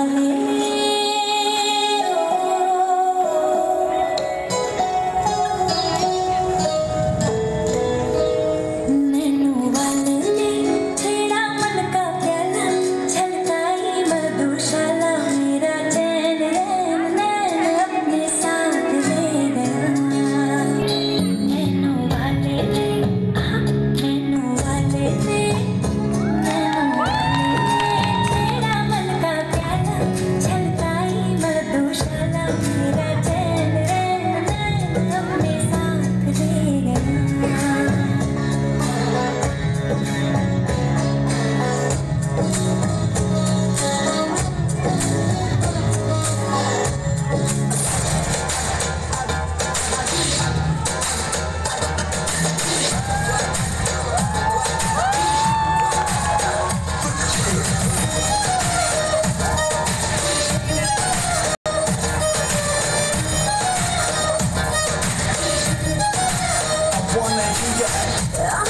Show yeah,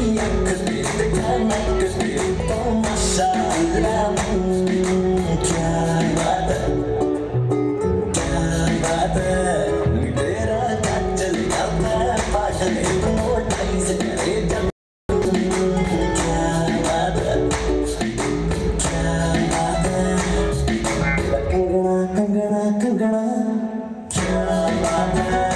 Amen.